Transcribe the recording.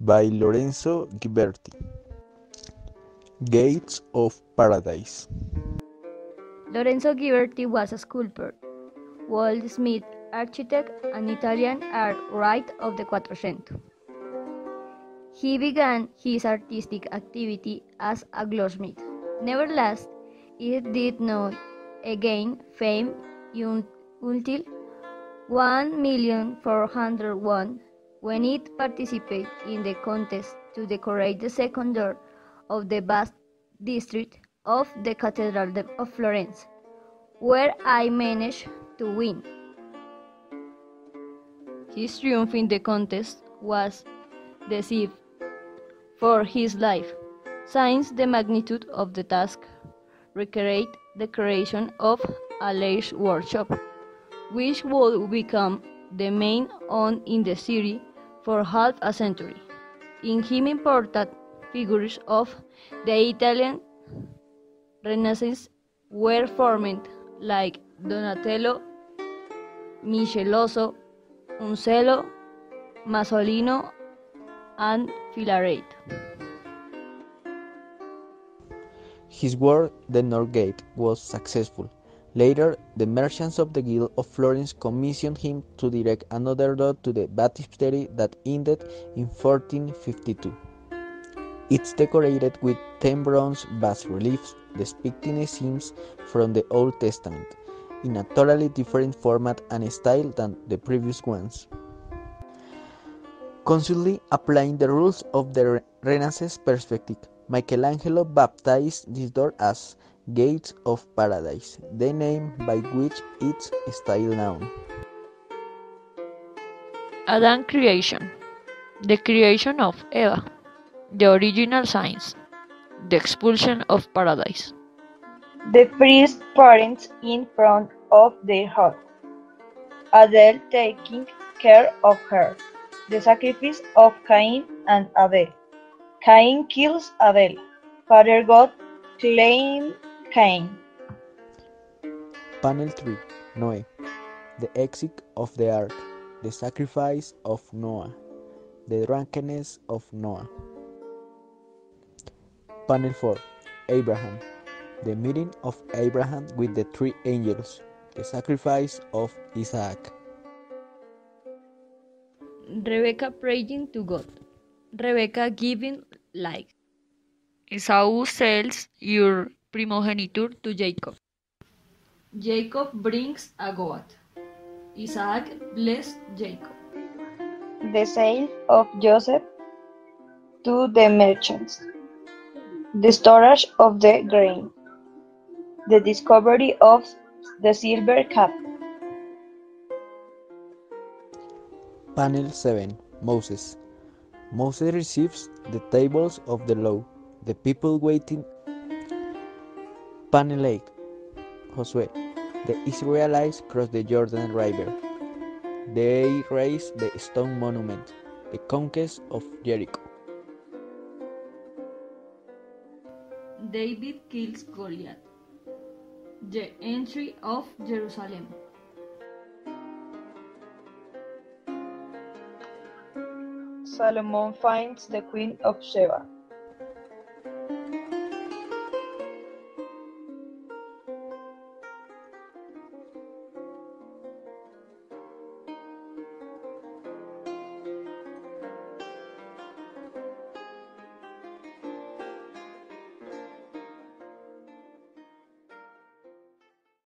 by Lorenzo Ghiberti. Gates of Paradise. Lorenzo Ghiberti was a sculptor, goldsmith, architect, and Italian art right of the Quattrocento. He began his artistic activity as a goldsmith. Nevertheless, it did not gain fame until 1401 when it participated in the contest to decorate the second door of the vast district of the Cathedral of Florence, where I managed to win. His triumph in the contest was decisive for his life, since the magnitude of the task required the creation of a large workshop, which would become the main one in the city for half a century. In him important figures of the Italian Renaissance were formed like Donatello, Michelozzo, Uccello, Masolino, and Filarete. His work, The North Gate, was successful. Later, the merchants of the Guild of Florence commissioned him to direct another door to the baptistery that ended in 1452. It's decorated with 10 bronze bas reliefs depicting scenes from the Old Testament in a totally different format and style than the previous ones. Constantly applying the rules of the Renaissance perspective, Michelangelo baptized this door as Gates of Paradise, the name by which it's still known. Adam creation, the creation of Eva, the original science, the expulsion of paradise. The first parents in front of their hut, Adele taking care of her. The sacrifice of Cain and Abel. Cain kills Abel. Father God claims Cain. Panel 3 Noé. The exit of the ark. The sacrifice of Noah. The drunkenness of Noah. Panel 4 Abraham. The meeting of Abraham with the three angels. The sacrifice of Isaac. Rebecca praying to God. Rebecca giving life. Esau sells your primogeniture to Jacob. Jacob brings a goat. Isaac bless Jacob. The sale of Joseph to the merchants. The storage of the grain. The discovery of the silver cup. Panel 7 Moses. Moses receives the tables of the law, the people waiting. Panel 8 Josue. The Israelites cross the Jordan River. They raise the stone monument, the conquest of Jericho. David kills Goliath. The entry of Jerusalem. Solomon finds the Queen of Sheba.